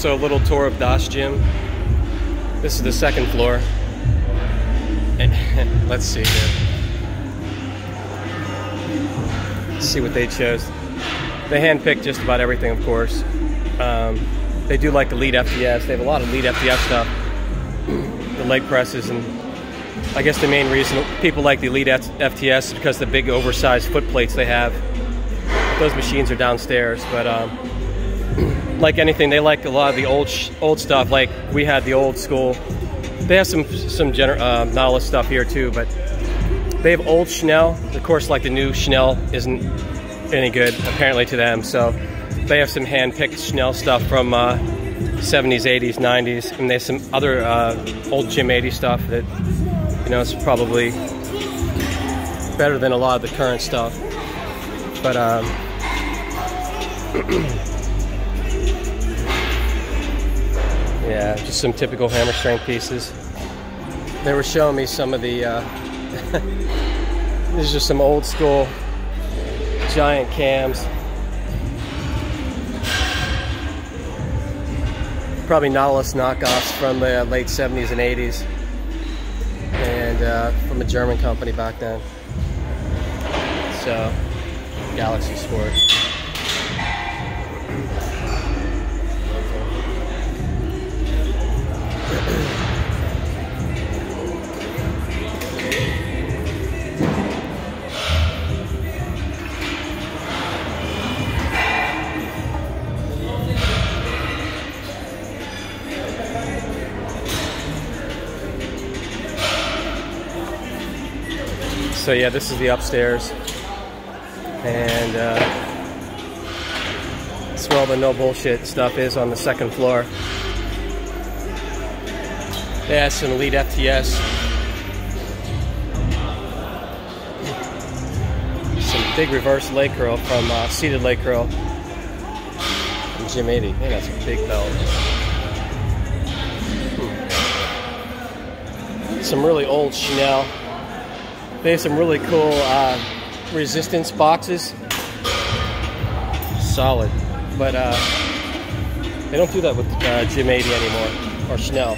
So a little tour of Das Gym. This is the second floor. Let's see here. Let's see what they chose. They handpicked just about everything, of course. Um, they do like the Elite FTS. They have a lot of Elite FTS stuff. the leg presses and I guess the main reason people like the Elite FTS is because the big oversized foot plates they have. Those machines are downstairs, but um, like anything, they like a lot of the old old stuff. Like we had the old school. They have some some gener- uh, stuff here too, but they have old Schnell. Of course, like the new Schnell isn't any good apparently to them. So they have some hand-picked Schnell stuff from uh, 70s, 80s, 90s, and there's some other uh, old Gym 80 stuff that you know, is probably better than a lot of the current stuff. But um, just some typical hammer strength pieces. They were showing me some of the. Uh, these are some old school giant cams. Probably Nautilus knockoffs from the late 70s and 80s uh, from a German company back then. So, Galaxy Sport. So yeah, this is the upstairs. And uh, where all the no bullshit stuff is on the second floor. Have some Elite FTS. Some big reverse leg curl from uh, seated leg curl Gym 80. Man, that's a big belt. Hmm. Some really old Schnell they have some really cool uh, resistance boxes. Solid. But uh, they don't do that with uh, Gym 80 anymore, or Schnell.